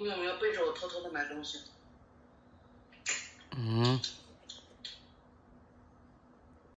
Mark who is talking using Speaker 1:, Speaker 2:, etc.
Speaker 1: 你有没有背着我偷偷的买东西？
Speaker 2: 嗯。